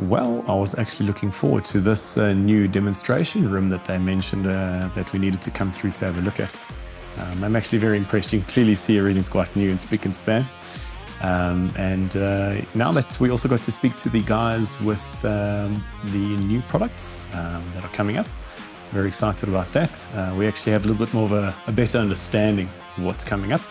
Well, I was actually looking forward to this uh, new demonstration room that they mentioned uh, that we needed to come through to have a look at. Um, I'm actually very impressed. You can clearly see everything's quite new and spick and span. Um, and uh, now that we also got to speak to the guys with um, the new products um, that are coming up, very excited about that. Uh, we actually have a little bit more of a, a better understanding of what's coming up.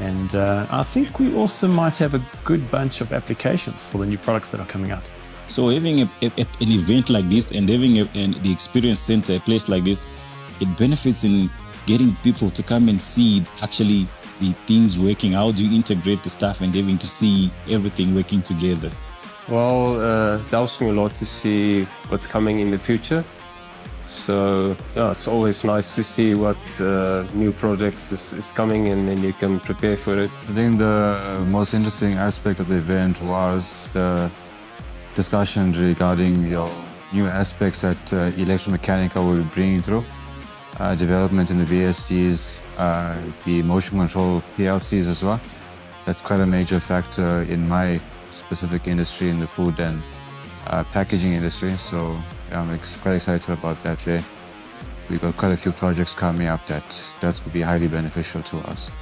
And uh, I think we also might have a good bunch of applications for the new products that are coming out. So having a, a, an event like this and having a, an, the experience center, a place like this, it benefits in getting people to come and see actually the things working. How do you integrate the stuff and having to see everything working together? Well, uh, it helps me a lot to see what's coming in the future. So yeah, it's always nice to see what uh, new projects is, is, coming and then you can prepare for it. I think the most interesting aspect of the event was the discussion regarding your new aspects that uh, ElectroMechanica will be bringing through. Uh, development in the VSDs, uh, the motion control PLCs as well. That's quite a major factor in my specific industry in the food and uh, packaging industry. So yeah, I'm quite excited about that there. We've got quite a few projects coming up that that's going to be highly beneficial to us.